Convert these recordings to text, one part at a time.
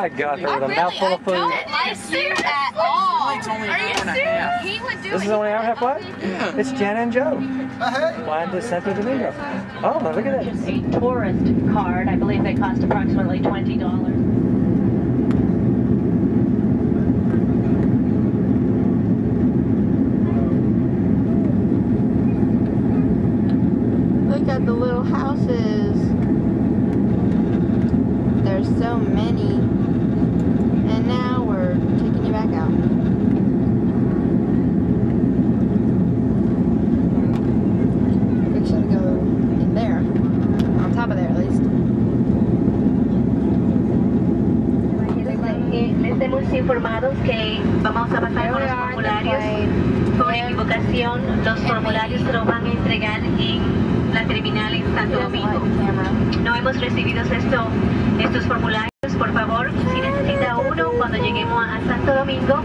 I got her with a mouthful of food. I don't at all. Are you serious? He would do this it. is only hour and a half flight? Yeah. It's Jenna and Joe. Uh-huh. Flying to Santo Domingo. Oh, look at that. A tourist card. I believe they cost approximately $20. Los formularios se los van a entregar en la terminal en Santo Domingo. No hemos recibido esto, estos formularios. Por favor, si necesita uno cuando lleguemos a Santo Domingo,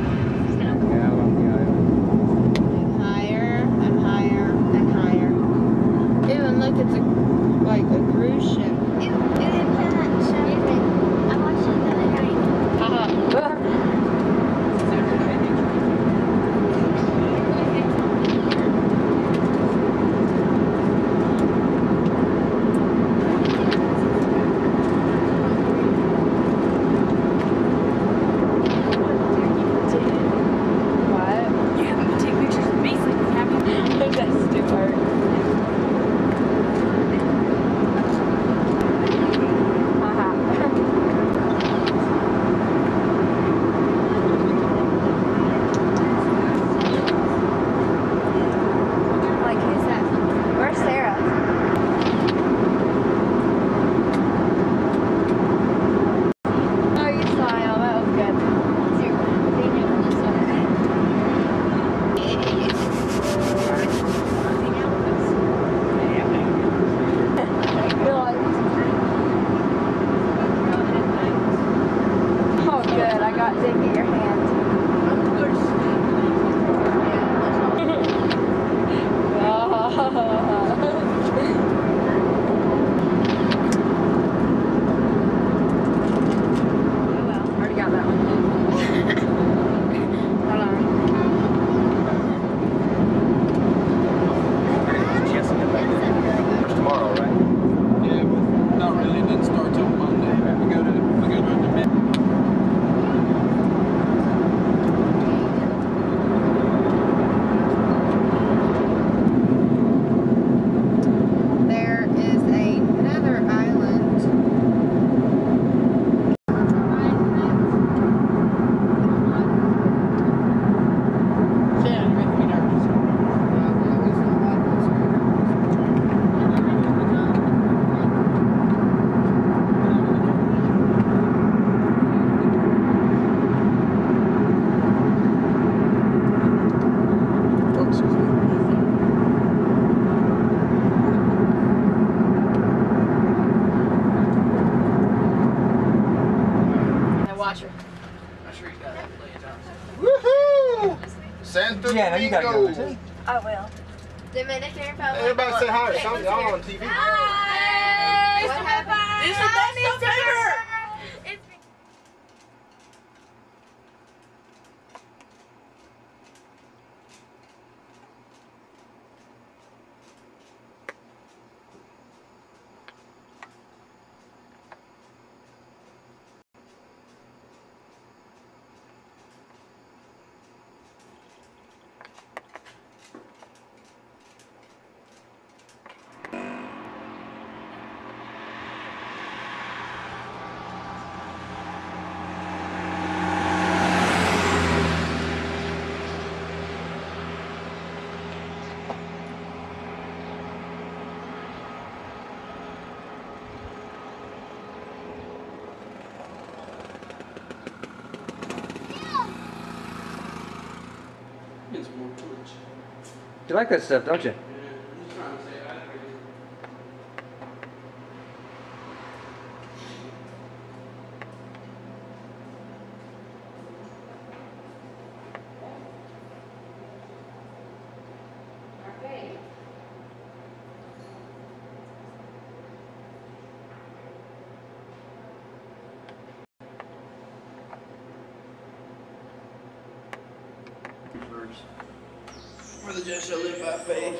like a cruise ship. What? Yeah, now you gotta go Domingo. there too. I will. Dominican Republic. Everybody say hi or something. Y'all on TV. Hi! What happened? It's the best stuff ever! It's more torch. You like that stuff, don't you?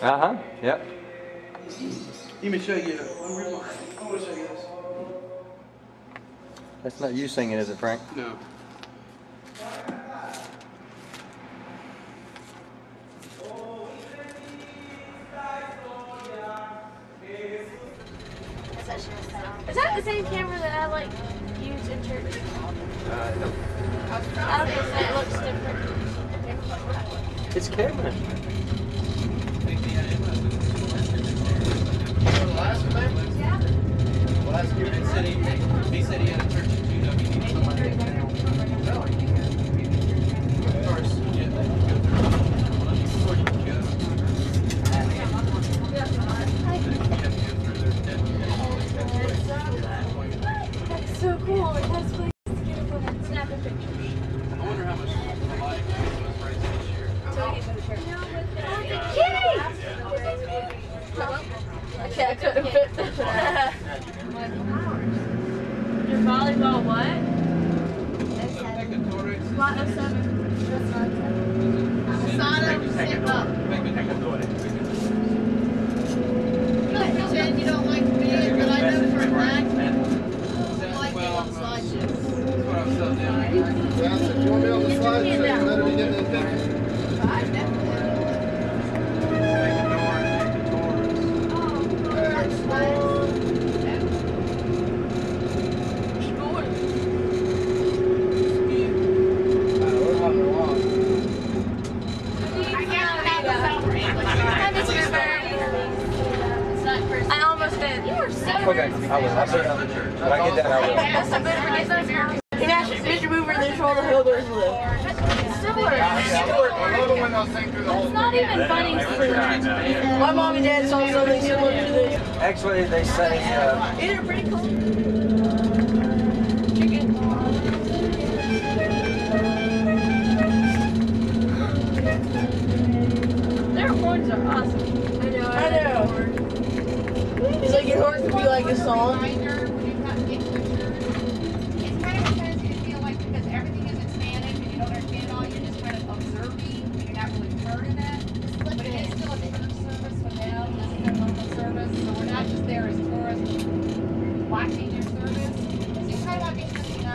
Uh huh. Yep. Let me show you. I to show you this. That's not you singing, is it, Frank? No. Is that the same camera that I like use in church? Uh, no. I don't know if it looks different. It's Cameron. Last name? Last He said he, he said he had a church in Judah. He needed somebody to get down. First, yeah, they can go through. Before you can go. Then you have to go through their deputy. That's so cool. It has places to get up and snap a picture. I wonder how much the light was raised this year. Okay, I couldn't fit. Your volleyball what? Lot of seven. Sodom, zip up. Pretend you don't like me, but I know for a fact you like me on slideshows. That's what I was telling them. Yeah, I said, you want me on the slide? So you better be getting in pictures. I definitely. I almost did. You were so Okay, I will. I'll put it on the church. When I get that, I will. That's a good forget those Mr. Mover, there's where all the hillbillies live. Similar. I love it when they'll sing through the whole It's not even funny. My mom and dad saw something similar to this. Actually,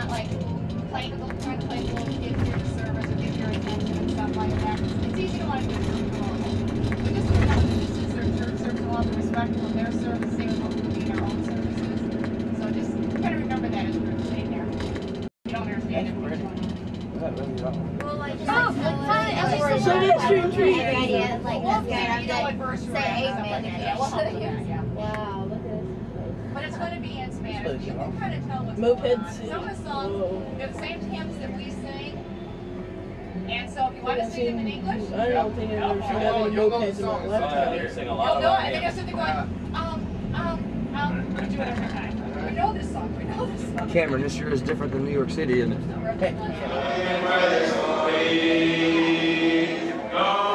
not like playing with, trying to play with little kids during the service or get their attention and stuff like that. It's easy to want to do it. But just remember, this is their church service, and all the respect for their service, same as what we do in our own services. So just kind of remember that as we're staying there. You don't understand it. which one. Oh, fun. At least it's So not- next tree tree. Like well, yeah, you know what verse you're at and stuff like that. Yeah, we'll help you yeah. Wow, look at But it's gonna be in Spanish. You can kind of tell what's Mopeds. Some of the songs, they're the same hymns that we sing. And so if you want to sing them in English, I don't think I've ever seen that many mopeds in my lifetime. you'll know it. And then you'll sit there going, um, um, um, we do it every time. We know this song, we know this song. Cameron. This year is different than New York City, isn't it? Yo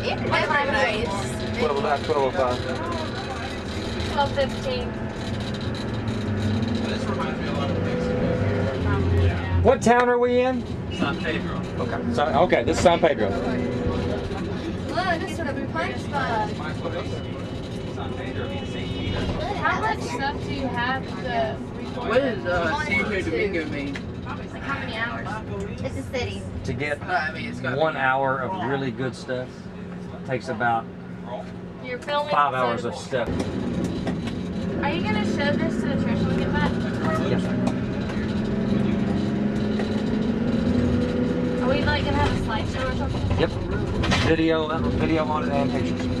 Never nice. 12 about 12 05. 12, 15. This reminds me a lot of Mexico. What town are we in? San Pedro. Okay. So, okay, this is San Pedro. Look, this is a punch spot. San Pedro means St. Peter. How much stuff do you have to What does uh, Santo Domingo mean? like how many hours? It's a city. To get No, I mean, one hour of really good stuff takes about You're filming five hours of stuff. Are you gonna show this to the church when we get back? Yes, sir. Are we like gonna have a slideshow or something? Yep. Video, uh, video on it and pictures.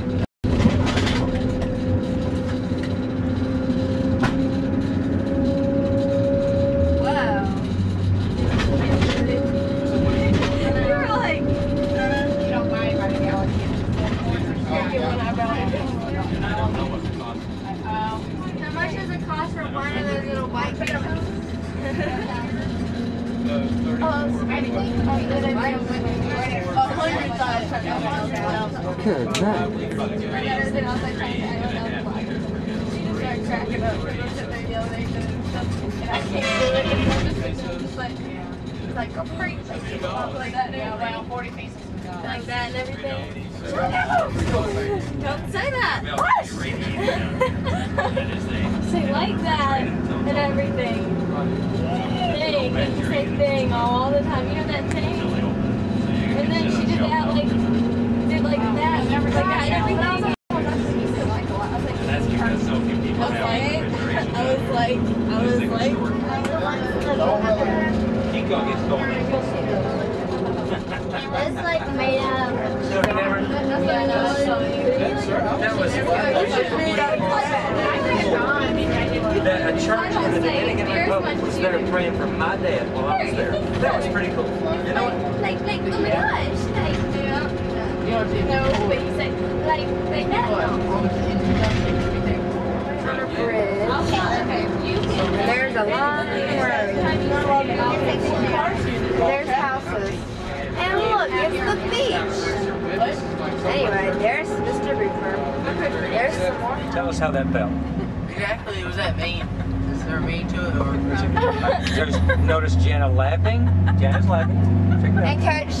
Jenna's. Check it And out. Coach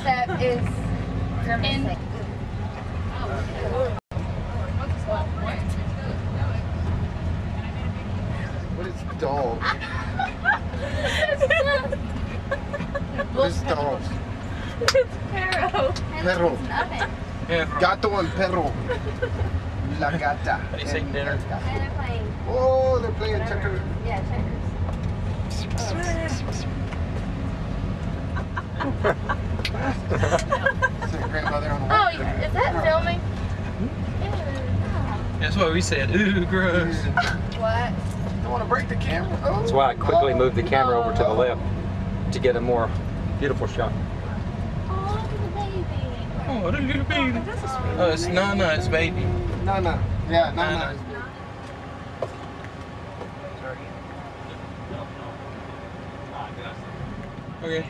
Steph is grimacing. What is dog? What is dog? Arrow. Perro. Gato and perro. La gata. How do you say dinner? And they're playing, Oh, they're playing checkers. yeah, checkers. It's their grandmother on the Oh, left. is that filming? That's what we said. Ooh, gross. What? Don't want to break the camera. Oh. That's why I quickly moved the camera over to the oh. left to get a more beautiful shot. Oh, look at the baby. Oh, what a little baby. Oh, it's Nana, it's baby. No, no. Yeah, no, no. Okay.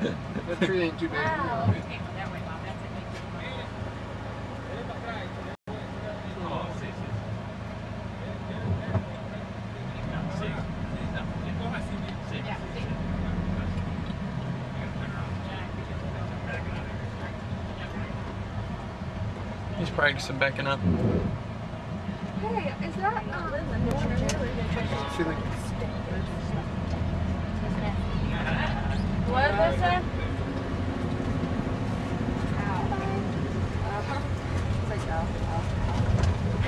That tree ain't too big. Wow. He's practicing backing up. Hey, is that, um, See, like, what did they say?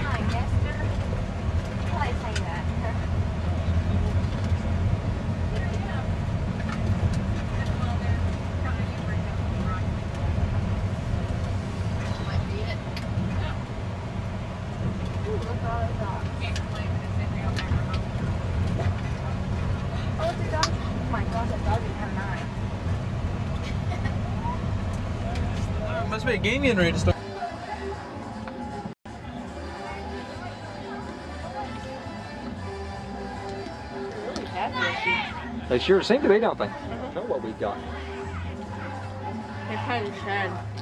Hi, Dexter. Why say that? Oh, it's a dog. Oh my gosh, that dog didn't have nine. Must be a game getting ready to start. They sure seem to be, don't they? Mm-hmm. be gone. They're kind of sad. I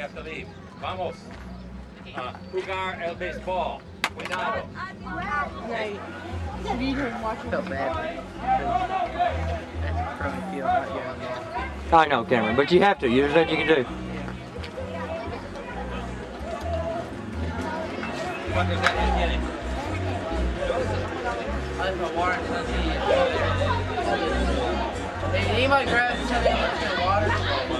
We have to leave. Vamos. a jugar el béisbol. Cuidado. Right. Read her and watch her. felt bad. That's probably feel out here I know, Cameron, but you have to. There's nothing you can do. ¿Cuántos años tiene? I put water in the Hey, anybody grab something water?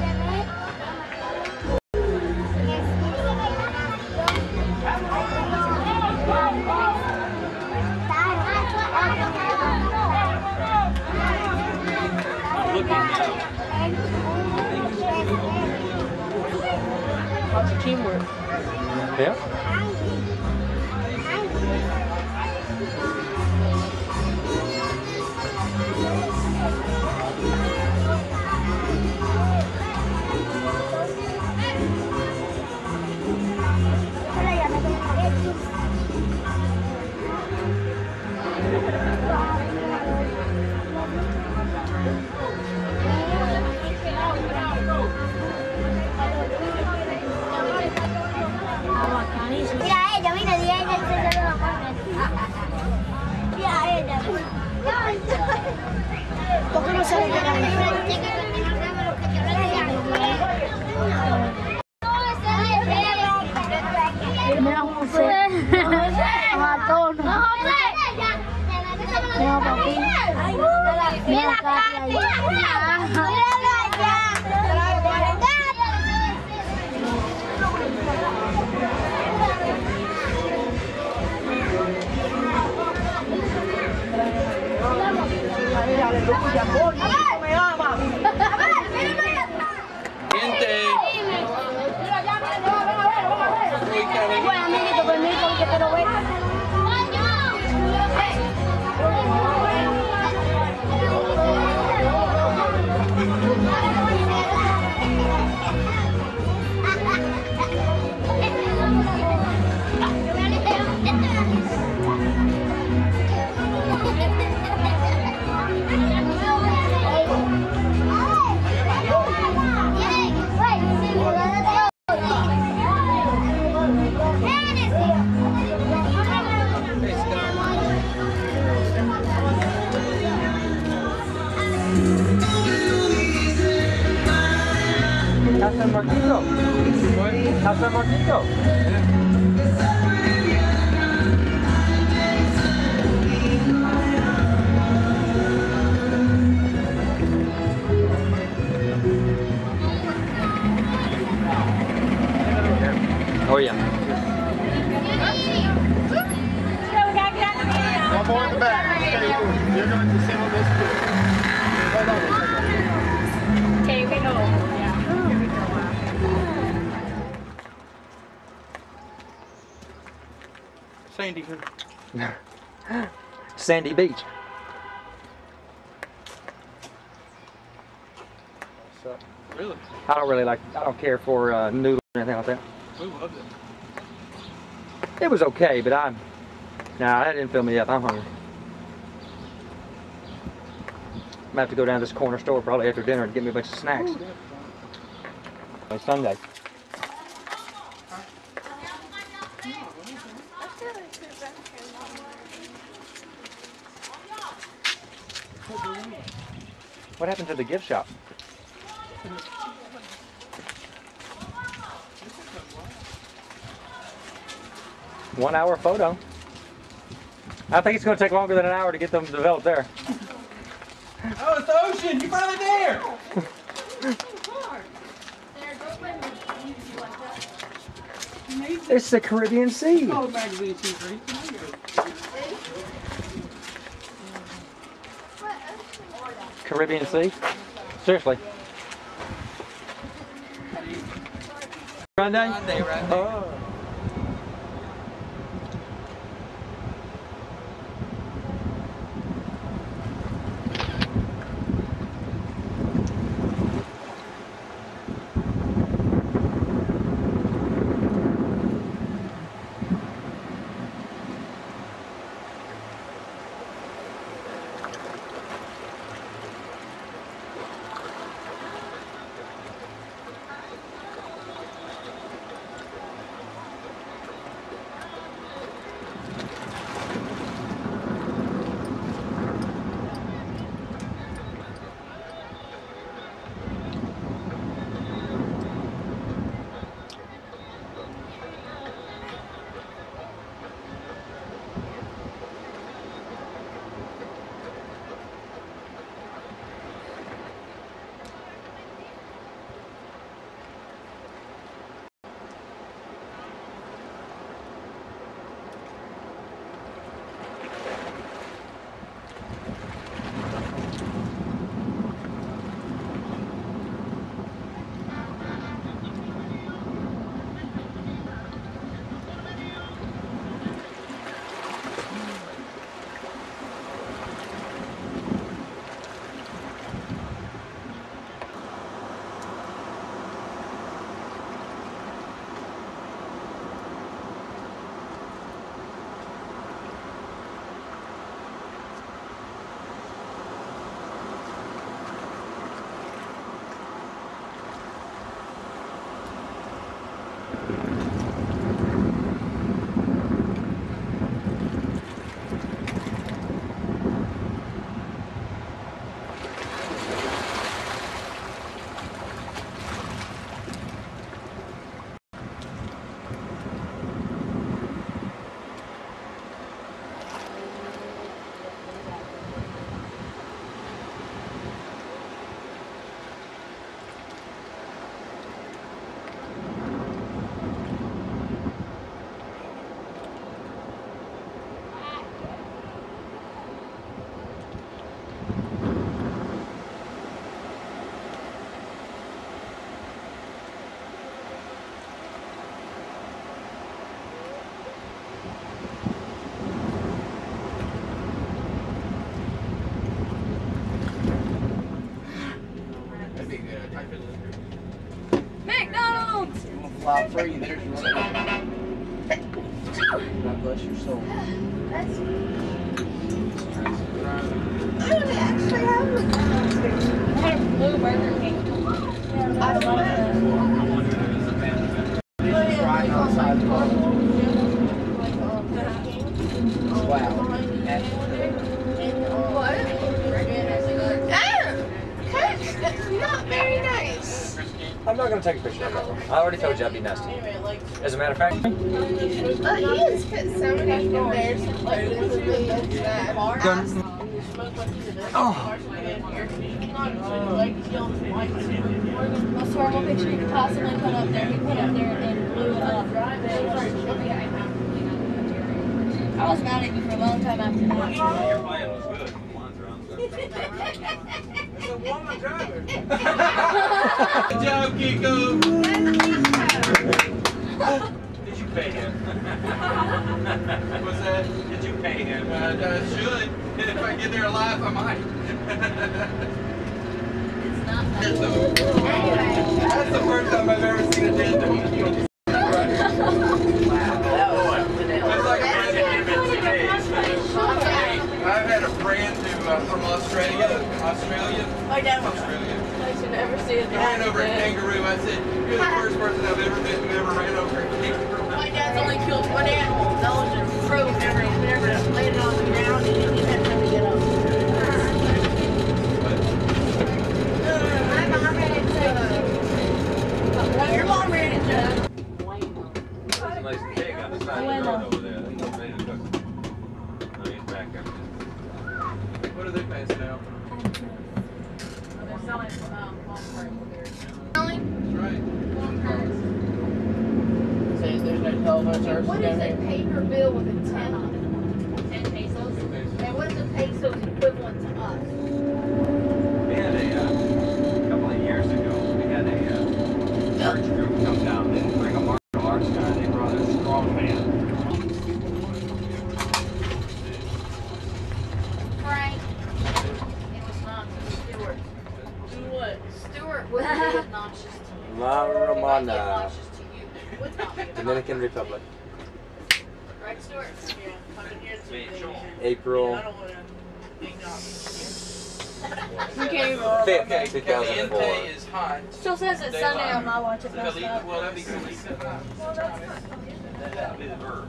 teamwork. Yeah. Sandy. Sandy Beach. Really? I don't really like. I don't care for uh, noodles or anything like that. We loved it. It was okay, but I'm. Nah, that didn't fill me up. I'm hungry. I'm gonna have to go down to this corner store probably after dinner and get me a bunch of snacks. On Sunday. What happened to the gift shop? One hour photo. I think it's going to take longer than an hour to get them developed there. Oh, it's the ocean! You're finally there! It's the Caribbean Sea. Oh, magazine too, right? Caribbean Sea? Seriously. Monday, right. Oh. I already told you I'd be nice to you. As a matter of fact, Uh, he has put so many in there since like literally that. oh, Most horrible picture you could possibly put up there. He put up there and blew it up. I was mad at you for a long time after that. Your plan was good. Mine's wrong. Good job, Kiko. Did you pay him? What's that? Did you pay him? Uh, I should. If I get there alive, I might. It's not that. the- That's the first time I've ever seen a dead dog. That's like a friend. I've had a friend who uh, from Australia, Australia, My dad was. Australia. I should never see it. He ran over a kangaroo. I said, "You're the first person I've ever met who ever ran over a kangaroo." My dad's only killed one animal. That was a crow. Never, never laid it on the ground and he didn't have time to get up. My mom ran it too. Your mom ran it too. There's a nice pig on the side of the road over there. He's ready to cook. No, he's back up. What are they passing out? They're selling um, palm cards there. That's right. Palm cards. Say there's no telephone service What down is a here. paper bill with a ten on it? Ten pesos? And what is a peso equivalent to us? We had a, uh, couple of years ago, we had a, uh, church group come down. They didn't bring a martial arts guy. They brought a strong man. Frank. It was not Stewart. Do what? Stewart was really obnoxious to you. La He might be Romana, obnoxious to you. but Would not be obnoxious. Dominican Republic, Right, Stewart? Yeah, I've been here two Made days. Sean. April I don't wanna hang up. Okay, fifth, two thousand Caliente four. is hot. Still says it's Sunday on my watch. It messed up. well, that'd be Caliente. Uh, that'd be the verb.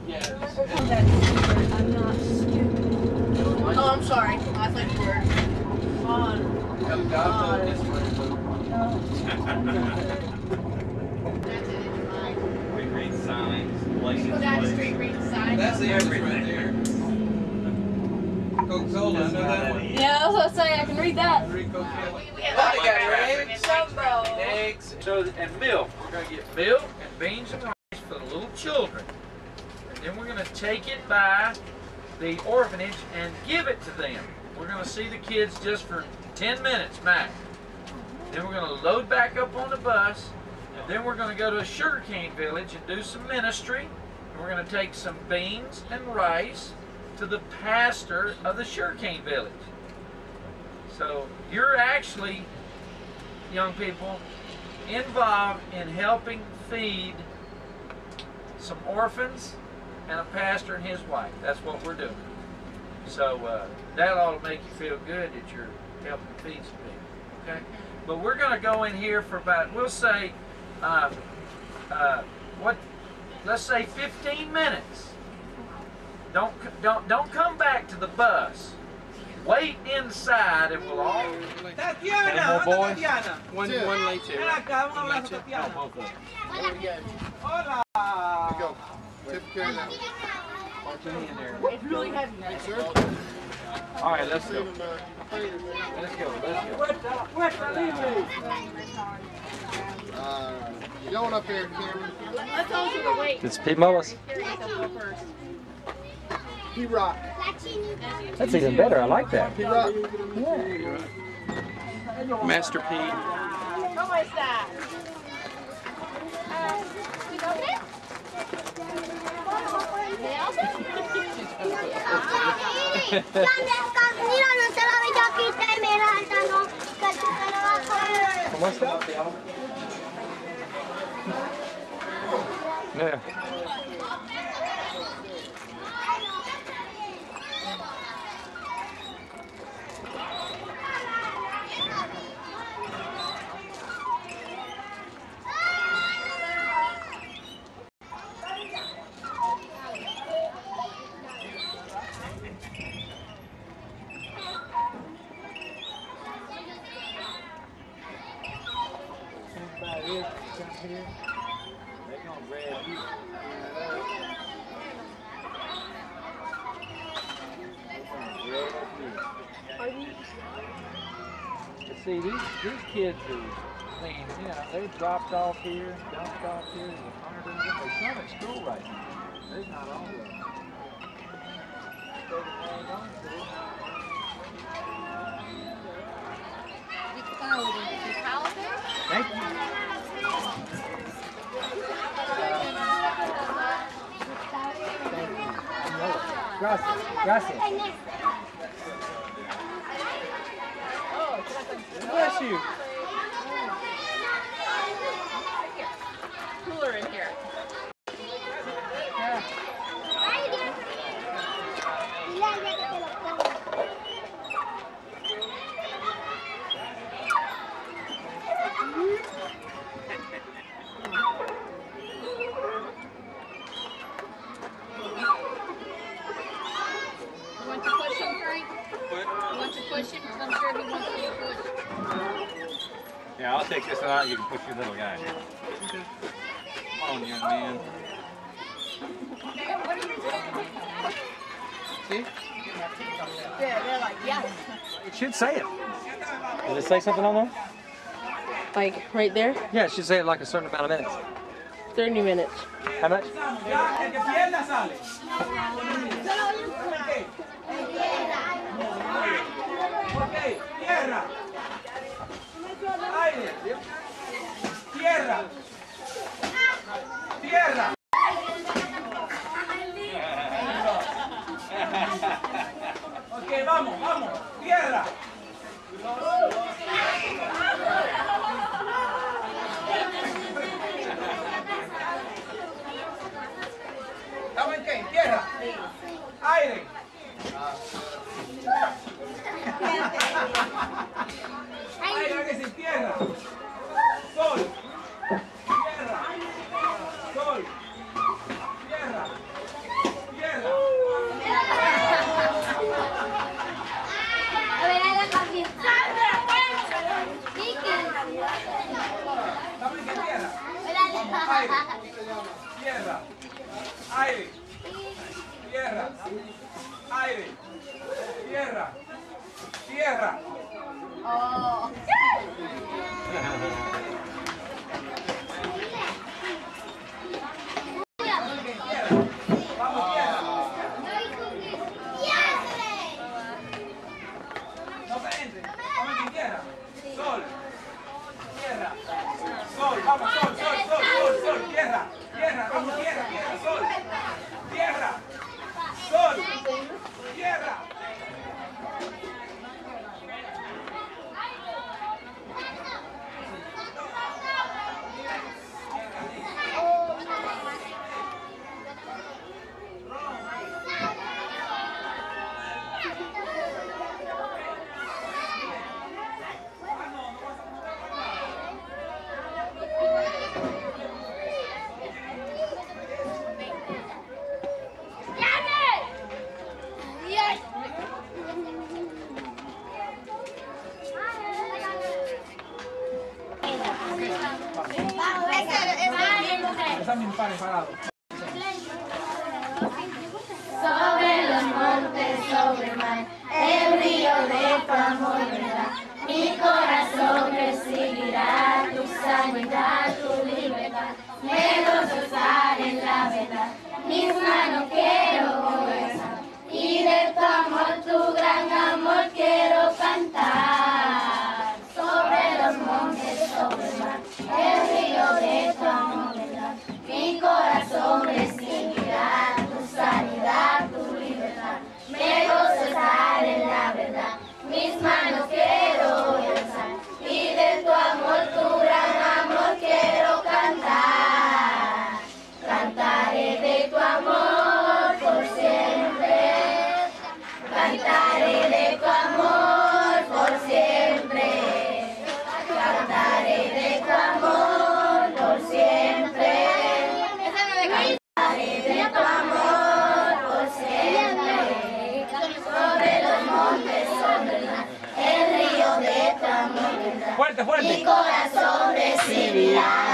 I'm not stupid. Oh, I'm sorry. I thought you were. On. Helicopter, this way. That's it, it's fine. We read signs, You license go down the plates. street, read. That's the entrance Everything. right there. Coca-Cola, I know that one. Yeah, I was gonna say I can read that. Three Coca-Cola. We, we have they got eggs. Jumbo. Eggs. So, and milk. We're gonna get milk and beans and rice for the little children. And then we're gonna take it by the orphanage and give it to them. We're gonna see the kids just for 10 minutes max. Then we're gonna load back up on the bus. And then we're gonna go to a sugarcane village and do some ministry. And we're gonna take some beans and rice to the pastor of the sugarcane village. So you're actually, young people, involved in helping feed some orphans and a pastor and his wife. That's what we're doing. So uh, that ought to make you feel good that you're helping feed some people. Okay? But we're going to go in here for about, we'll say, uh, uh, what? Let's say 15 minutes. Don't don't don't come back to the bus. Wait inside, and we'll all. Tatiana, Animal boys. Tatiana. One, one leche. Ven right? acá, vamos a hablar Leche. con Tatiana. Oh, both of them. There we go. Hola. Go. Take care of that. It's really heavy. Sir? All right, let's go. him, fingers, man. Let's go. Let's go. Vuelta, vuelta. Uh, you going up there, Cameron? Let's all do the weight. It's Pete Mullis. Carry yourself up first. He rock. That's even better. I like that. He rock. Master P. ¿Cómo está? ¿Tu nombre? Mira, no off here, bounced off here. They shot at school right now. They're not on Thank you. Gracias. Gracias. Bless you. I'll take this one out. You can push your little guy. Come on, young man. See? Yeah, they're like, yes. It should say it. Did it say something on there? Like, right there? Yeah, it should say it like a certain amount of minutes. 30 minutes. How much? Tierra. Tierra. amor. Recibirá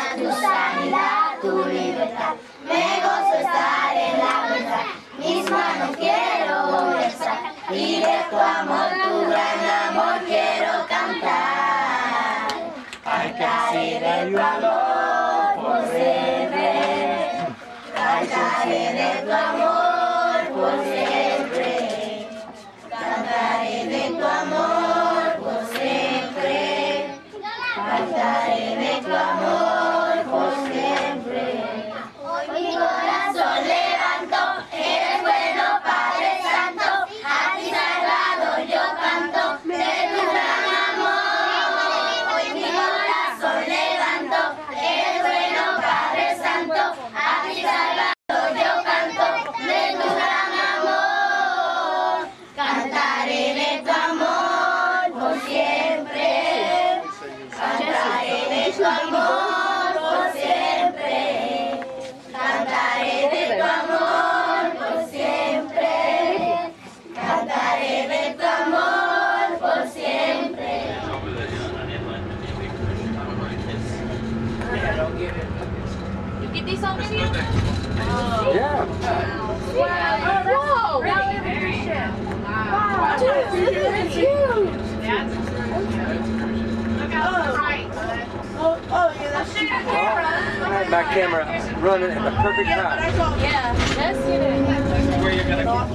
camera. Back camera running at the perfect time. Yeah, that's it. Where you're gonna go.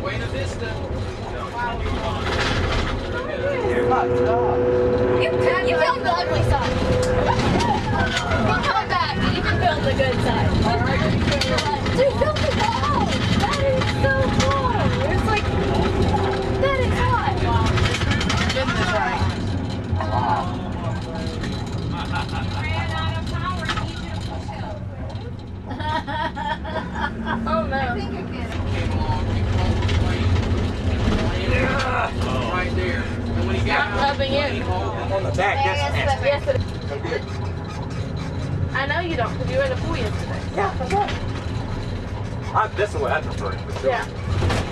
Buena Vista. You, you filmed the ugly side. We'll come back you can film the good side. Dude, film the wall. That is so cool. It's like, that is hot. Getting this right. Oh no. Keep on, keep on, keep Right there. And when he got in. On the back, that's nasty. Yes. I know you don't because you were in the pool yesterday. Yeah, that's right. I, that's the way I prefer it. for sure. Yeah.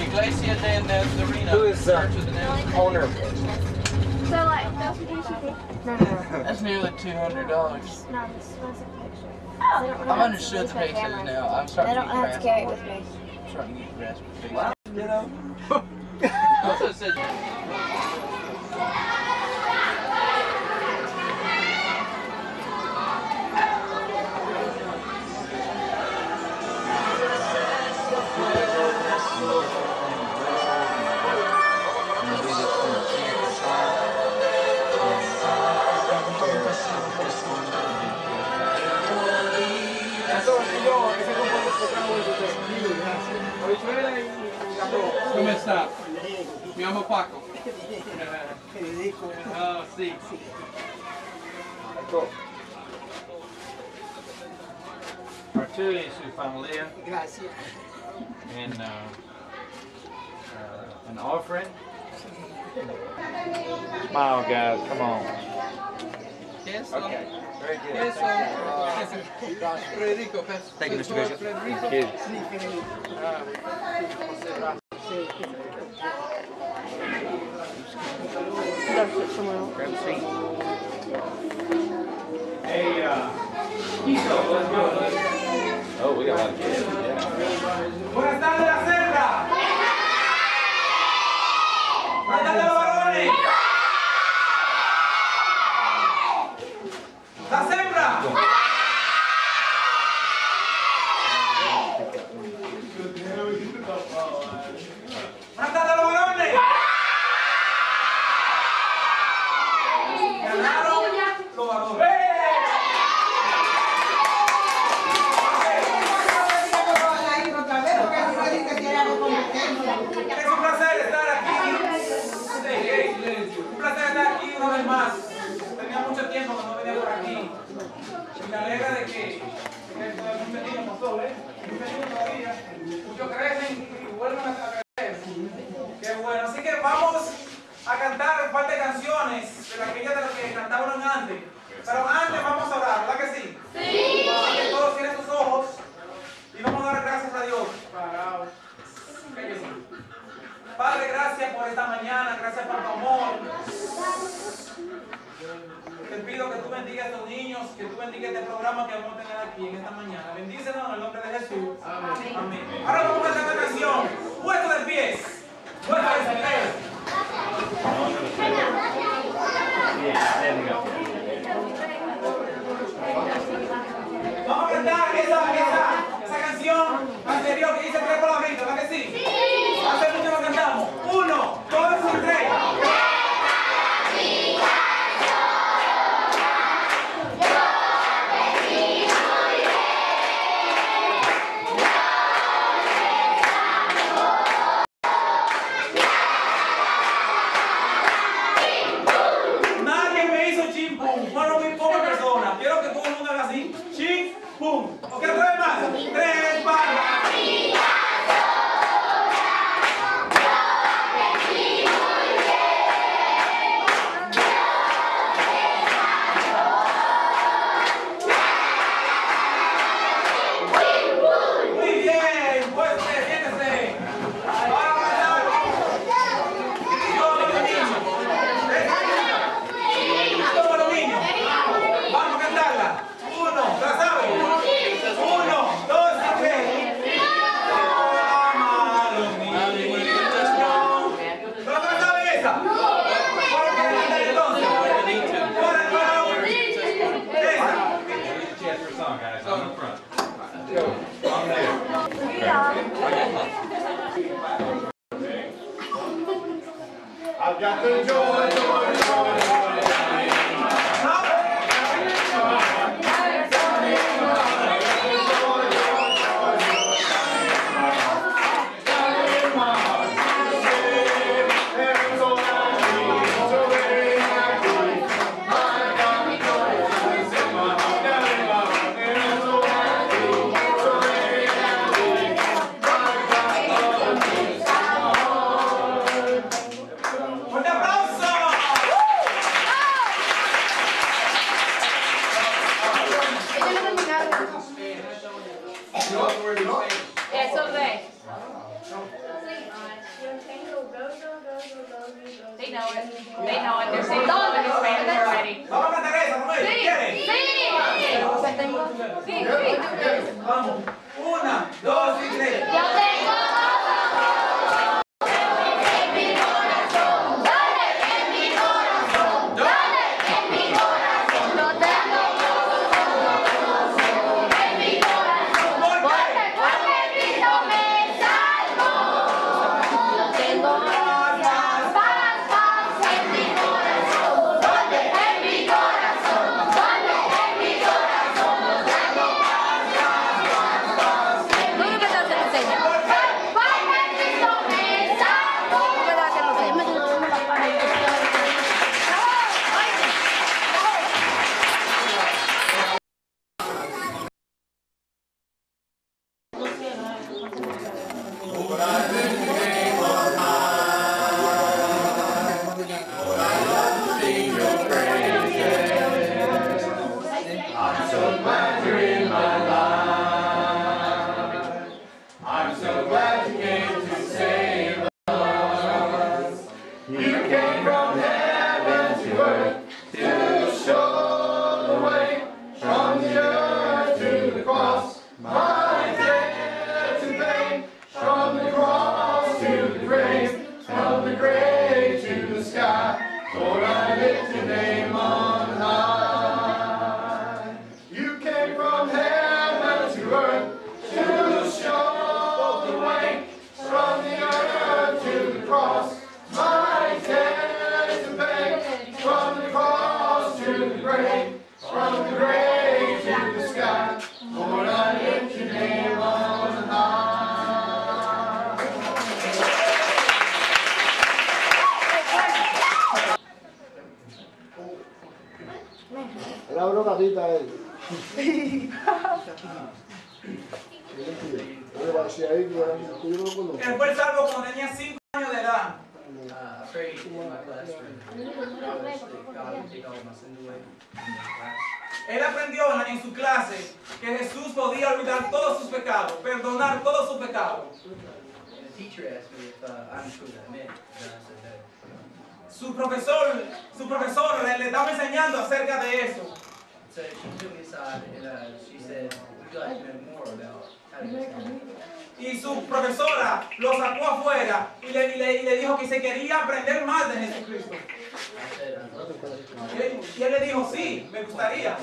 Iglesia de Nazareno. Who is uh, the Nazarene. owner of this? So like, that's what you should do. No, no, no. That's nearly two hundred dollars. No, this was a picture. I've understood the pesos now. I'm starting They to don't have to carry it with me. I'm starting to get grasp of Wow, pesos. you know. Also said Come sta? Mi amo Paco. Oh, sì. Cool. Arturo y su familia. Gracias. And uh, uh, an offering. Smile, guys. Come on. Yes, Okay. Very good. Yes, Thank you. Federico, pass. Thank you, Mr. Bishop. Federico. Thank you. Grab a seat. Hey, uh. Oh, we got a lot of kids. Trump, Trump. Yes, obey. They know it. They know it. They're saying Donde? in Spanish already. Sí. Sí. Sí. Sí. Vamos. Una, dos y tres. Su profesor, su profesor le, le estaba enseñando acerca de eso. So she took me aside and uh, she said, "Would you like to know more about how to get saved?" Y su profesora lo sacó afuera y le, y le, y le dijo que se quería aprender más de Jesucristo. Y y él le dijo, sí, me gustaría.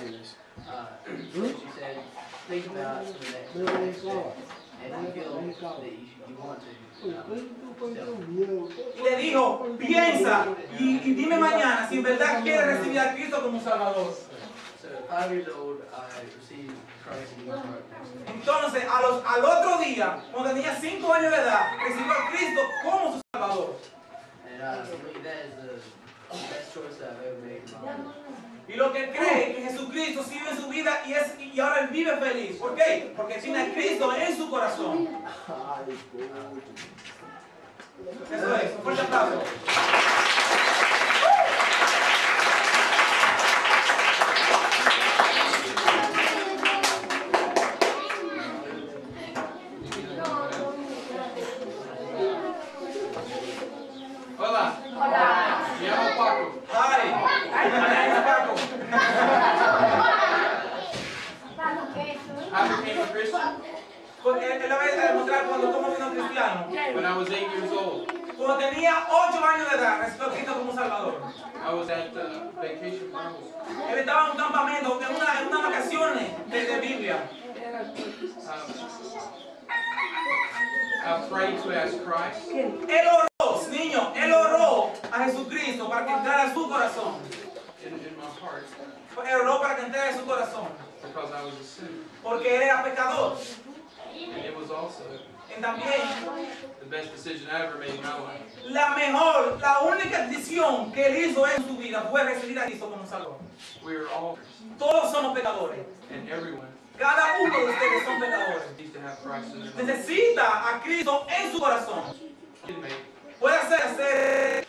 Uh, so she said, "Think about the next next step, and if you feel that you, should, you want to." Um, tell me." Y le dijo, piensa y, y dime mañana si en verdad quieres recibir a Cristo como Salvador. So at five years old, I received Christ in my heart. Entonces, a los, al otro día, cuando tenía 5 años de edad, recibió a Cristo como su Salvador. Y lo que cree que Jesucristo sirve en su vida y, es, y ahora él vive feliz. ¿Por qué? Porque tiene a Cristo en su corazón. Eso es. Un fuerte aplauso. Christ, Él oró, niño, él oró a Jesucristo para que entrara en su corazón. Él oró para que entrara en su corazón. a. Porque él era pecador. Y también la mejor, la única decisión que él hizo en su vida fue recibir a Cristo como Salvador. Todos somos pecadores. and everyone Cada uno de ustedes son pecadores. Necesita a Cristo en su corazón. Puede hacer, hacer